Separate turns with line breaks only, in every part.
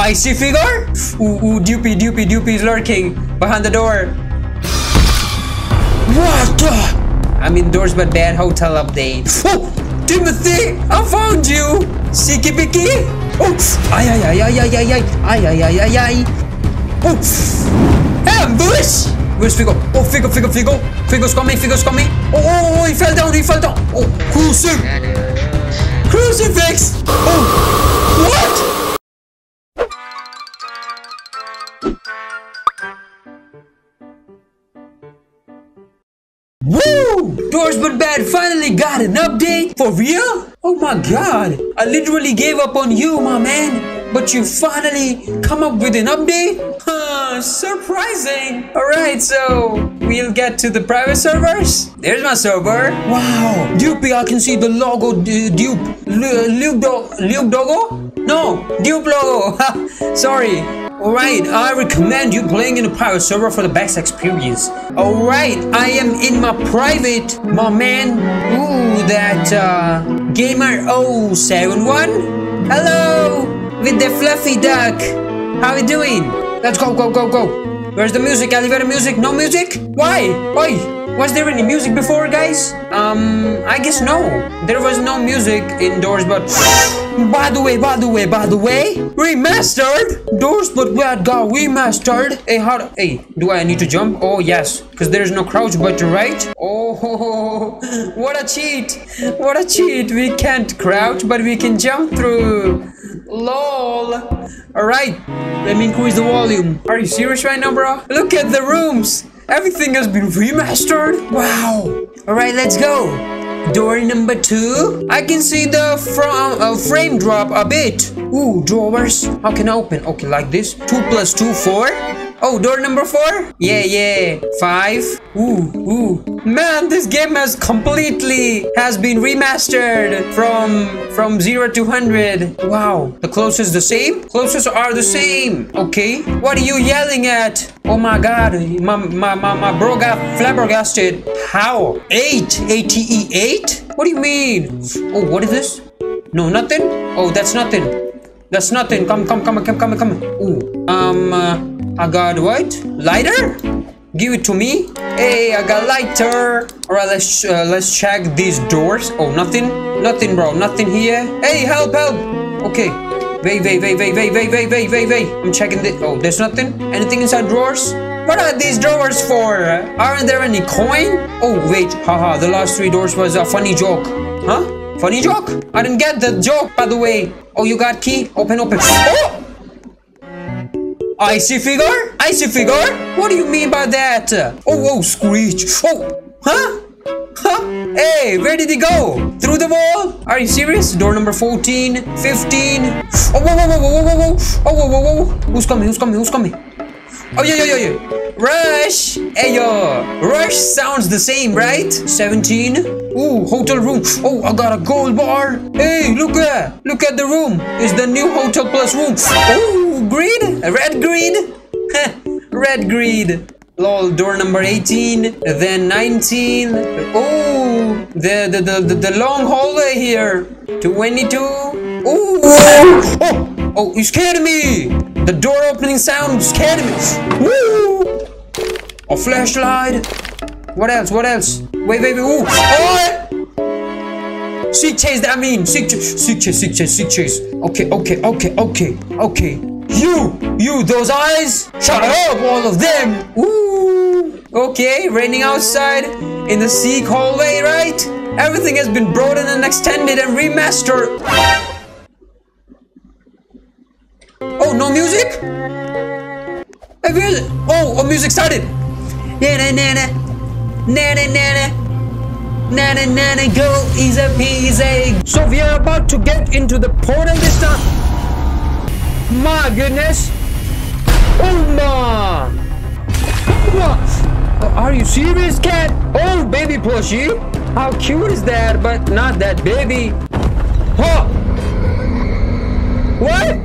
I see figure? Ooh, ooh, Dupy, Dupy, Dupy is lurking behind the door. What the? I'm indoors but bad hotel update. Oh, Timothy, I found you. Siki Piki. Oh, ay ay ay ay ay ay ay ay ay ay ay ay. Oh, ambush. Where's Figo? Oh, Figo, Figo, Figo. Figo's coming, Figo's coming. Oh, oh, oh, oh, he fell down, he fell down. Oh, crucif. Crucifix. Oh, what? Woo! Doors But Bad finally got an update? For real? Oh my god. I literally gave up on you, my man. But you finally come up with an update? Huh, surprising. Alright, so we'll get to the private servers. There's my server. Wow. Dupe, I can see the logo, Dupe. Lu- Luke, Luke Dogo? No, Dupe logo. Sorry. Alright, I recommend you playing in a private server for the best experience. Alright, I am in my private, my man. Ooh, that uh, Gamer 071. Hello, with the fluffy duck. How are you doing? Let's go, go, go, go. Where's the music? Elevator music? No music? Why? Why? Was there any music before, guys? Um, I guess no. There was no music indoors, but by the way, by the way, by the way, remastered. Doors but bad got remastered. Hey, how? Hey, do I need to jump? Oh yes, because there is no crouch button, right? Oh, what a cheat! What a cheat! We can't crouch, but we can jump through. LOL. Alright, let me increase the volume. Are you serious right now, bro? Look at the rooms. Everything has been remastered. Wow. Alright, let's go. Door number two. I can see the from uh, frame drop a bit. Ooh, drawers. How can I open? Okay, like this. Two plus two, four. Oh, door number four? Yeah, yeah. Five. Ooh, ooh. Man, this game has completely has been remastered from from zero to hundred. Wow. The closest the same? Closest are the same. Okay. What are you yelling at? Oh my god. My my my, my bro got flabbergasted. How? Eight. A-T-E eight? What do you mean? Oh, what is this? No, nothing? Oh, that's nothing. That's nothing. Come, come, come, come, come, come. Ooh. Um, uh, I got what? Lighter? Give it to me. Hey, I got lighter. All right, let's uh, let's check these doors. Oh, nothing, nothing, bro. Nothing here. Hey, help, help. Okay. Wait, wait, wait, wait, wait, wait, wait, wait, wait, wait. I'm checking the. Oh, there's nothing. Anything inside drawers? What are these drawers for? Aren't there any coin? Oh, wait. Haha, the last three doors was a funny joke. Huh? Funny joke? I didn't get the joke, by the way. Oh, you got key? Open, open. Oh! Icy figure? Icy figure? What do you mean by that? Oh, oh, Screech. Oh, huh? Huh? Hey, where did he go? Through the wall? Are you serious? Door number 14, 15. Oh, whoa, whoa, whoa, whoa, whoa, whoa. Oh, whoa, whoa, whoa. Who's coming? Who's coming? Who's coming? Oh, yeah, yeah, yeah, yeah. Rush! Hey, yo. Rush sounds the same, right? 17. Ooh, hotel room. Oh, I got a gold bar. Hey, look at Look at the room. It's the new Hotel Plus room. Oh, greed? Red greed? Red greed. Lol, door number 18, then 19. Oh, the, the, the, the, long hallway here. 22. Ooh. Oh, oh, you scared me. The door opening sound scared me. Woo. A flashlight. What else? What else? Wait, wait, wait. Ooh. Oh! Eh. Seek chase, I mean, seek chase, seek chase, seek chase, seek chase. Okay, okay, okay, okay, okay. You, you, those eyes, shut up, all of them. Ooh. Okay, raining outside in the seek hallway, right? Everything has been broadened and extended and remastered. Oh, no music? Where is? Oh, oh, music started. Na na na na, na na na na. Na na na na go easy peasy. So we are about to get into the portal this time. My goodness. Oh my. What? Are you serious, cat? Oh, baby plushie. How cute is that? But not that baby. Huh? What?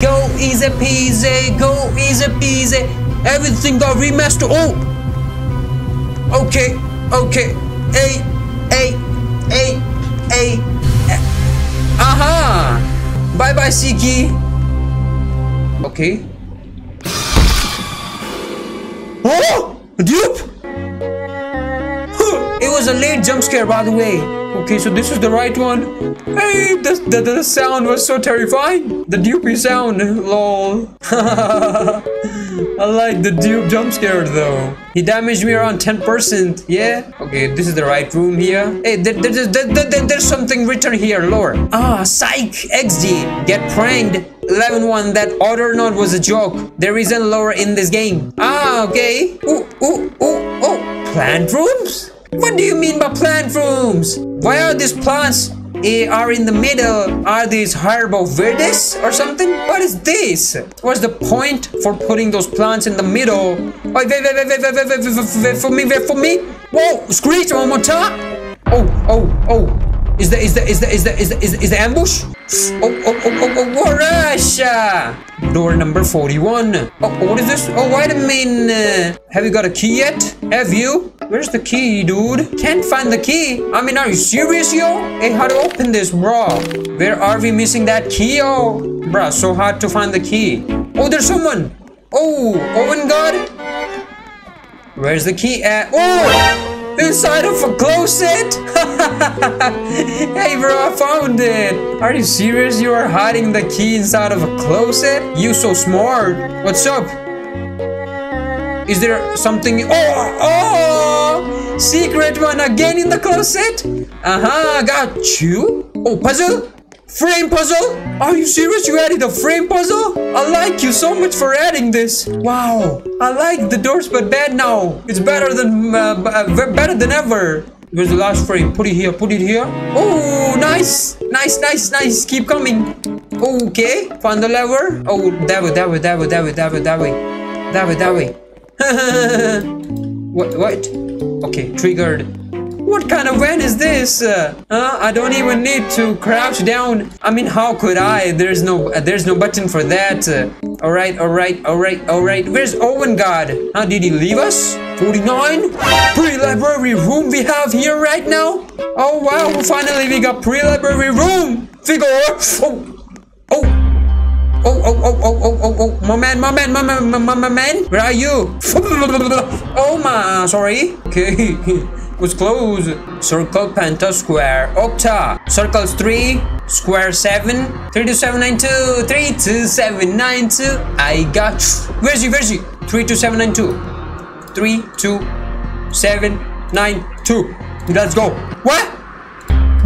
Go easy peasy, go easy peasy. Everything got remastered. Oh, okay, okay. Hey, hey, hey, hey. Aha! Bye bye, Siki. Okay. Oh! Dupe! It was a late jump scare, by the way. Okay, so this is the right one. Hey, the, the, the sound was so terrifying. The dupey sound, lol. I like the dupe jump scare though. He damaged me around 10%, yeah? Okay, this is the right room here. Hey, there, there, there, there, there- there's something written here, lore. Ah, psych, XD, get pranked. 11-1, that other note was a joke. There isn't lore in this game. Ah, okay. Ooh, ooh, ooh, oh. Plant rooms? What do you mean by plant rooms? Why are these plants are in the middle? Are these herbo verdes or something? What is this? What's the point for putting those plants in the middle? Wait, wait, wait, wait, wait, wait, wait, wait, wait, wait, wait for me, wait for me. Whoa, screech one more time. Oh, oh, oh. Is the is the is the is the is the, is the, is the ambush? Oh oh oh oh oh oh! Door number 41. Oh, what is this? Oh, wait a minute. Have you got a key yet? Have you? Where's the key, dude? Can't find the key. I mean, are you serious, yo? Hey, how to open this, bro? Where are we missing that key, yo? Bruh, so hard to find the key. Oh, there's someone. Oh, oh Owen God. Where's the key at? Oh! Inside of a closet? hey bro, I found it! Are you serious? You are hiding the key inside of a closet? You so smart! What's up? Is there something? Oh! Oh! Secret one again in the closet? Uh-huh, got you. Oh, puzzle? Frame puzzle? Are you serious? You added a frame puzzle? I like you so much for adding this. Wow. I like the doors, but bad now. It's better than uh, uh better than ever. Where's the last frame? Put it here. Put it here. Oh, nice. Nice, nice, nice. Keep coming. Okay. Find the lever. Oh, that way, that way, that way, that way, that way, that way. That way, that way. what? What? Okay, triggered. What kind of van is this? Uh, huh? I don't even need to crouch down. I mean, how could I? There's no, uh, there's no button for that. Uh, all right, all right, all right, all right. Where's Owen God? Huh? Did he leave us? 49? Pre-library room we have here right now? Oh wow, finally we got pre-library room. Figure. Oh, oh. Oh, oh, oh, oh, oh, oh, oh, my man, my man, my man, my, my, my man, where are you? Oh my, sorry. Okay, who's close. Circle penta square octa. Circles 3, square 7. 3 to 7, 9, 2. 3 7, 9, 2. I got you. Where's you? Where's you? 3 to 7, 9, 2. 3 7, 9, 2. Let's go. What?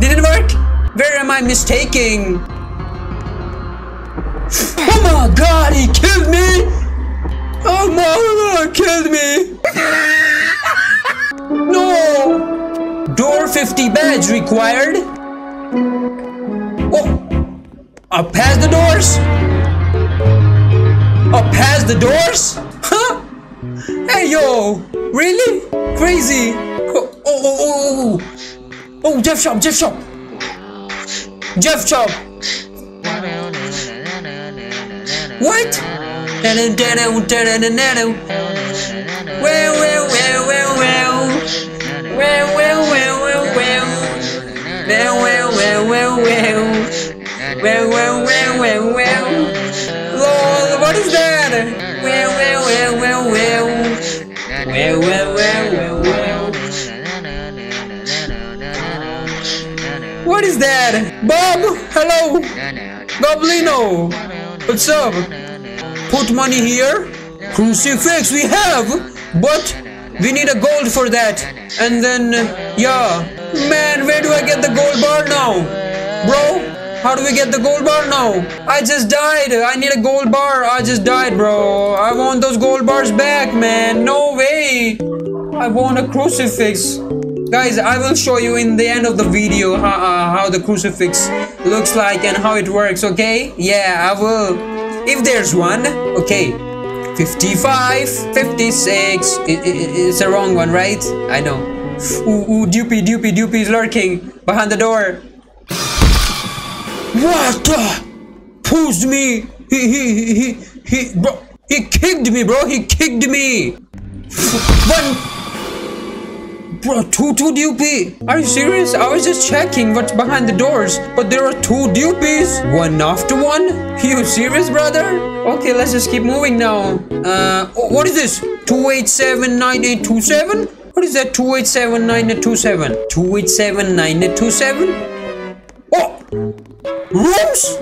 Didn't work? Where am I mistaking? Oh my god, he killed me! Oh my god, killed me! no! Door 50 badge required. Oh! I passed the doors? I passed the doors? Huh? Hey yo! Really? Crazy! Oh, oh, oh, oh, oh! Oh, Jeff Shop, Jeff Shop! Jeff Shop! What? Well, well, well, well, well. Well, well, well, well, well. Well, what is that? Well, well, well, well. Well, well, well, well, well. What is that? Bob? Hello? Goblino? What's up? Put money here. Crucifix we have, but we need a gold for that. And then, uh, yeah. Man, where do I get the gold bar now? Bro, how do we get the gold bar now? I just died. I need a gold bar. I just died, bro. I want those gold bars back, man. No way. I want a crucifix. Guys, I will show you in the end of the video how, uh, how the crucifix looks like and how it works, okay? Yeah, I will. If there's one, okay. 55, 56. I- I- I- it's the wrong one, right? I know. Ooh, ooh, Dupey, Dupey, Dupey is lurking behind the door. What the? Pushed me. He, he, he, he, bro. He kicked me, bro. He kicked me. One. Bro, two, two DP. Are you serious? I was just checking what's behind the doors, but there are two DPs. One after one? You serious, brother? Okay, let's just keep moving now. Uh, what is this? 2879827? What is that 2879827? 2879827? Oh! Rooms?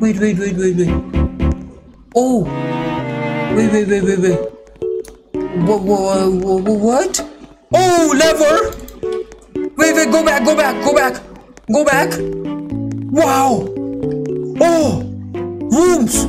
Wait, wait, wait, wait, wait. Oh! Wait, wait, wait, wait, wait. What? What? What? Oh, lever! Wait, wait, go back, go back, go back, go back. Wow! Oh! Rooms!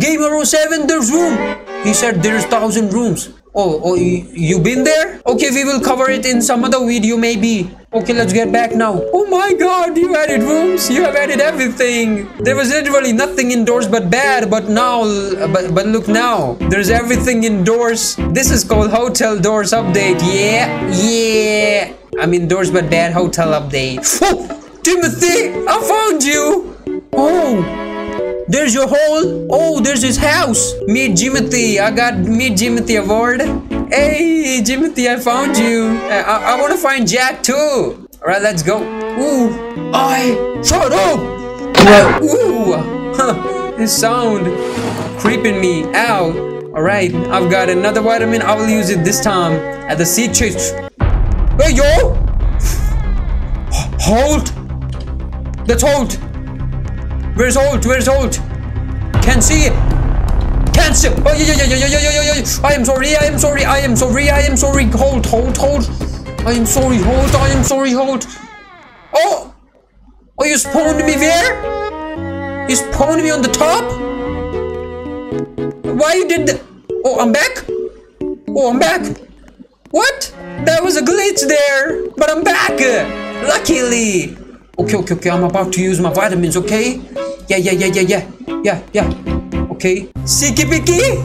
Gamer 07, there's room! He said there's thousand rooms. Oh, oh, you been there? Okay, we will cover it in some other video maybe. Okay, let's get back now. Oh my god, you added rooms. You have added everything. There was literally nothing indoors but bad, but now, but, but look now. There's everything indoors. This is called Hotel Doors Update. Yeah, yeah. I'm indoors but bad hotel update. Oh, Timothy, I found you. Oh. There's your hole. Oh, there's his house. Meet Jimothy. I got Meet Jimothy award. Hey, Jimothy, I found you. Uh, I, I, I want to find Jack too. All right, let's go. Ooh, I shut up. Ooh, this sound creeping me out. All right, I've got another vitamin. I will use it this time at the sea chase. Hey, yo! Hold! That's hold! Where's Holt? Where's Holt? Can't see it. Can't. Oh yeah yeah yeah yeah yeah yeah yeah yeah. I am sorry. I am sorry. I am sorry. I am sorry. Hold hold hold. I am sorry. Hold. I am sorry. Hold. Oh. Oh, you spawned me where? You spawned me on the top. Why you did that? Oh, I'm back. Oh, I'm back. What? That was a glitch there, but I'm back. Luckily. Okay, okay, okay. I'm about to use my vitamins, okay? Yeah, yeah, yeah, yeah, yeah. Yeah, yeah. Okay. Sicky picky.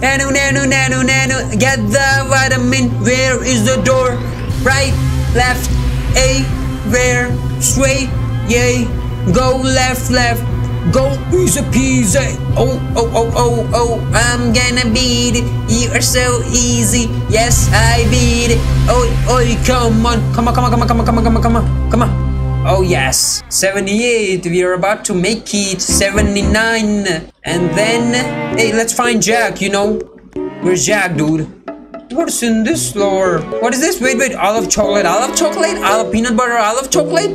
Nano, nano, nano, nano. Get the vitamin. Where is the door? Right, left, A, where, straight, yay. Go left, left. Go easy peasy. Oh, oh, oh, oh, oh. I'm gonna beat it. You are so easy. Yes, I beat it. Oh, oh. Come on, come on, come on, come on, come on, come on, come on. Come on. Oh yes, 78, we are about to make it 79. And then, hey, let's find Jack, you know. Where's Jack, dude? What's in this floor? What is this? Wait, wait, I love chocolate, I love chocolate, I love peanut butter, I love chocolate.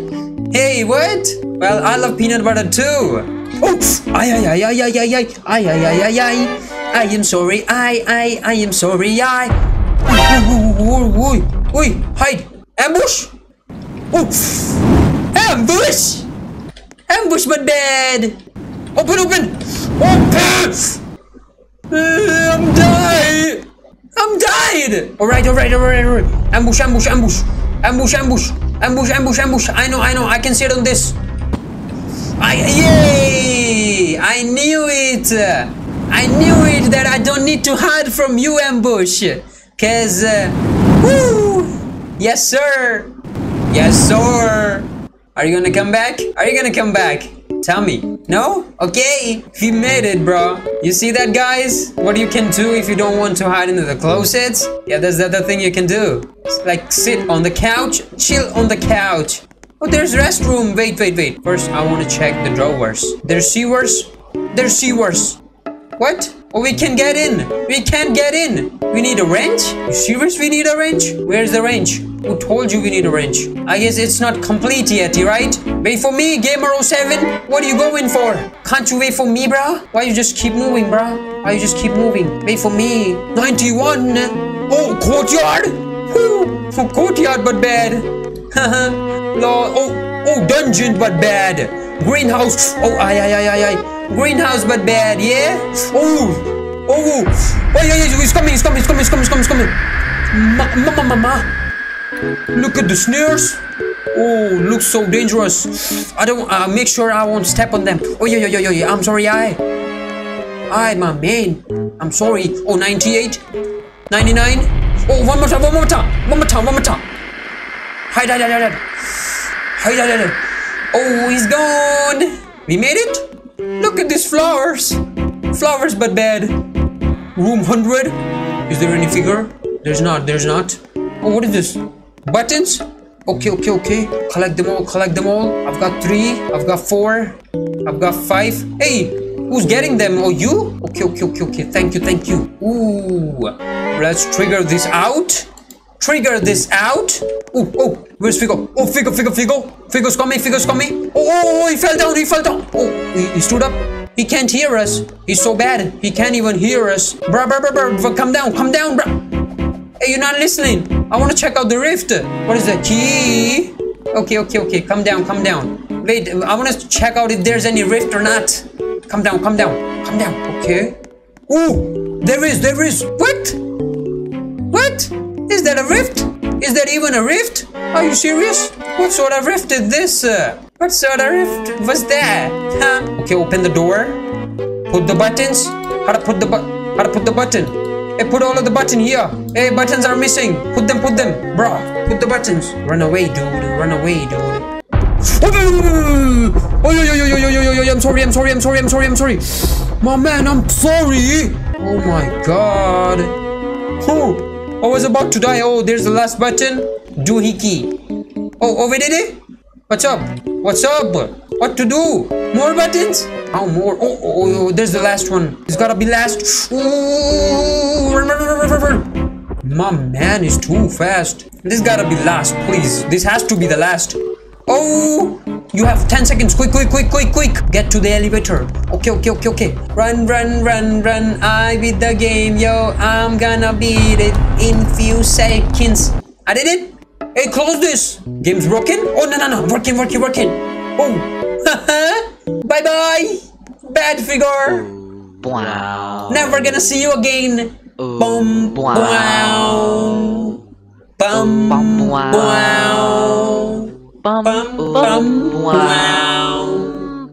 Hey, what? Well, I love peanut butter too. Oh, ay, ay, ay, ay, ay, ay, ay, ay, ay, ay, ay, ay. I am sorry, I, I, I am sorry, I. Oi, oi, oi, hide, ambush. Oh. Ambush! Ambush my dad! Open, open! Open! Uh, I'm died! I'm died! Alright, alright, alright, alright. Ambush, ambush, ambush. Ambush, ambush. Ambush, ambush, ambush. I know, I know. I can see it on this. I, yay! I knew it! I knew it that I don't need to hide from you, Ambush. Cause, uh, woo! Yes, sir! Yes, sir! Are you gonna come back? Are you gonna come back? Tell me. No? Okay. We made it, bro. You see that, guys? What you can do if you don't want to hide into the closet? Yeah, that's the other thing you can do. like sit on the couch, chill on the couch. Oh, there's restroom. Wait, wait, wait. First, I want to check the drawers. There's sewers. There's sewers. What? Oh, we can get in. We can't get in. We need a wrench? You serious we need a wrench? Where's the wrench? Who told you we need a wrench? I guess it's not complete yet, right? Wait for me, Gamer07. What are you going for? Can't you wait for me, bruh? Why you just keep moving, bruh? Why you just keep moving? Wait for me. 91. Oh, courtyard. Whew. Oh, courtyard, but bad. Haha. oh, oh, dungeon, but bad. Greenhouse. Oh, ay, ay, ay, ay, ay. Greenhouse but bad, yeah? Oh! Oh! Oh, oh yeah, yeah, he's coming, he's coming, he's coming, he's coming, he's coming, he's coming. Mama, mama, mama. Look at the snares. Oh, looks so dangerous. I don't, uh, make sure I won't step on them. Oh, yeah, yeah, yeah, yeah, I'm sorry, I. I, my man. I'm sorry. Oh, 98. 99. Oh, one more time, one more time. One more time, one more time. Hide, hide, hide, hide. Hide, hide, hide. Oh, he's gone. We made it? Look at these flowers. Flowers but bad. Room 100. Is there any figure? There's not, there's not. Oh, what is this? Buttons? Okay, okay, okay. Collect them all, collect them all. I've got three, I've got four, I've got five. Hey, who's getting them? Oh, you? Okay, okay, okay, okay. Thank you, thank you. Ooh, let's trigger this out. Trigger this out. Oh, oh, where's Figo? Oh, Figo, Figo, Figo. Figo's coming, Figo's coming. Oh, oh, oh, oh, he fell down, he fell down. Oh, he, he stood up. He can't hear us. He's so bad. He can't even hear us. Bruh, bruh, bruh, bruh. Come down, come down, bruh. Hey, you're not listening. I want to check out the rift. What is that? Key? Okay, okay, okay. Come down, come down. Wait, I want to check out if there's any rift or not. Come down, come down, come down. Okay. Ooh, there is, there is. What? What? Is that a rift? Is that even a rift? Are you serious? What sort of rift is this? What sort of rift was that? Huh? Okay, open the door. Put the buttons. How to put the bu how to put the button? Hey, put all of the button here. Hey, buttons are missing. Put them, put them. Bro, put the buttons. Run away, dude. Run away, dude. Oh, yo, yo, yo, yo, yo, yo, yo, yo, I'm sorry, I'm sorry, I'm sorry, I'm sorry, I'm sorry. My man, I'm sorry. Oh my god. Oh. I was about to die. Oh, there's the last button. Doohickey. Oh, wait, it? What's up? What's up? What to do? More buttons? How more? Oh, oh, oh, oh, there's the last one. It's gotta be last. Ooh. My man is too fast. This gotta be last, please. This has to be the last. Oh, you have 10 seconds. Quick, quick, quick, quick, quick. Get to the elevator. Okay, okay, okay, okay. Run, run, run, run. I beat the game, yo. I'm gonna beat it in few seconds. I did it. Hey, close this. Game's broken? Oh, no, no, no. Working, working, working. Oh. bye bye. Bad figure.
Wow.
Never gonna see you again. Boom.
Wow.
Wow. Bum.
Bum, wow.
Wow.
Bum,
Bum,
bum,
bum,
wow.
wow.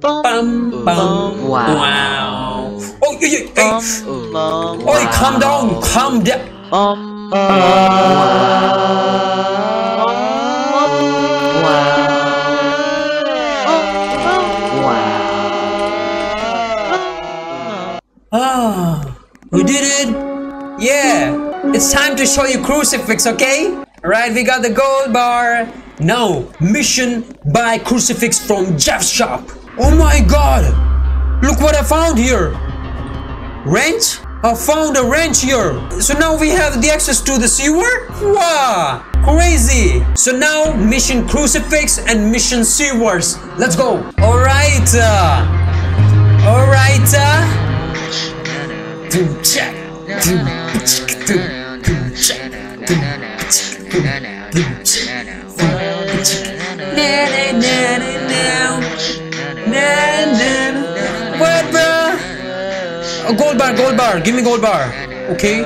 Bum,
Bum, bum,
wow.
wow. Oh, yeah, yeah,
Bum,
hey.
bum,
Oi, calm down, calm down.
Bum,
Ah, we did it. Yeah, it's time to show you crucifix, okay? Alright, we got the gold bar. Now, mission buy crucifix from Jeff's shop. Oh my god! Look what I found here. Wrench? I found a wrench here. So now we have the access to the sewer? Wow! Crazy! So now mission crucifix and mission sewers. Let's go. Alright. Uh, Alright. Uh, do check, do check, do check, do check, do what bro? A gold bar, gold bar, give me gold bar. Okay.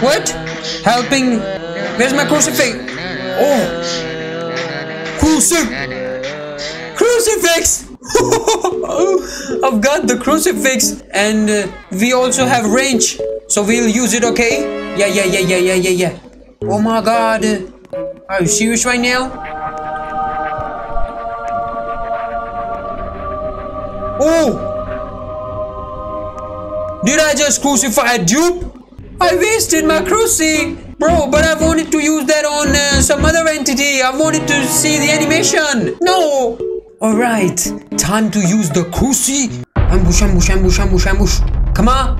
What? Helping. Where's my crucifix? Oh. Crucifix. Crucifix. I've got the crucifix and uh, we also have range. So we'll use it, okay? Yeah, yeah, yeah, yeah, yeah, yeah, yeah. Oh my god. Are you serious right now? Oh! Did I just crucify a dupe? I wasted my cruci! Bro, but I wanted to use that on uh, some other entity. I wanted to see the animation. No! Alright, time to use the cruci. Ambush, ambush, ambush, ambush, ambush. Come on!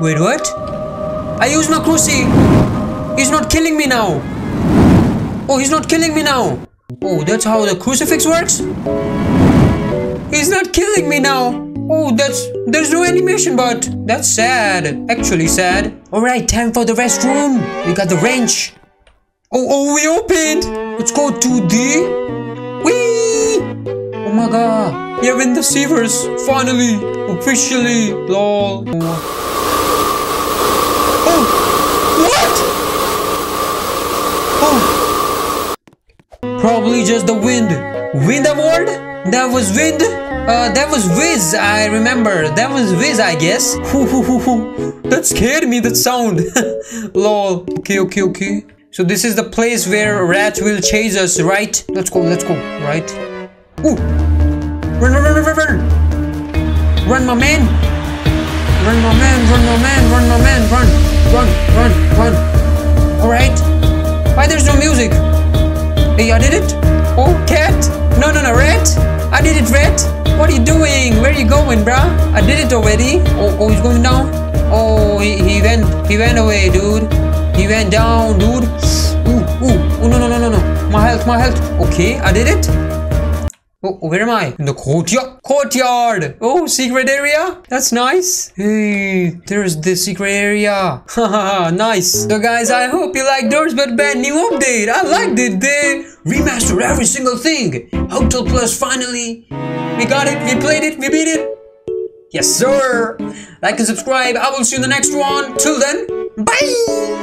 Wait, what? I used my cruci. He's not killing me now. Oh, he's not killing me now. Oh, that's how the crucifix works? He's not killing me now. Oh, that's there's no animation, but that's sad. Actually sad. Alright, time for the restroom. We got the wrench. Oh, oh, we opened. Let's go to the Wee! Oh my god. We are in the sewers. Finally. Officially. Lol. Oh! What? Oh! Probably just the wind. Wind award? That was wind? Uh, that was Wiz, I remember. That was Wiz, I guess. That scared me, that sound. Lol. Okay, okay, okay. So this is the place where rats will chase us, right? Let's go, let's go, right? Ooh. Run, run, run, run, run. Run, my man. Run, my man, run, my man, run, my man, run, run, run, run. Alright. Why there's no music? Hey, I did it? Oh, cat? No, no, no, rat? I did it, rat. What are you doing? Where are you going, bruh? I did it already. Oh, oh, he's going down. Oh, he, he went, he went away, dude. He went down, dude. Ooh, ooh, oh, no, no, no, no, no. My health, my health. Okay, I did it. Oh, where am I? In the courtyard. Courtyard. Oh, secret area. That's nice. Hey, there's the secret area. Haha, nice. So guys, I hope you like Doors But Bad new update. I liked it. They remastered every single thing. Hotel Plus finally. We got it. We played it. We beat it. Yes, sir. Like and subscribe. I will see you in the next one. Till then, bye.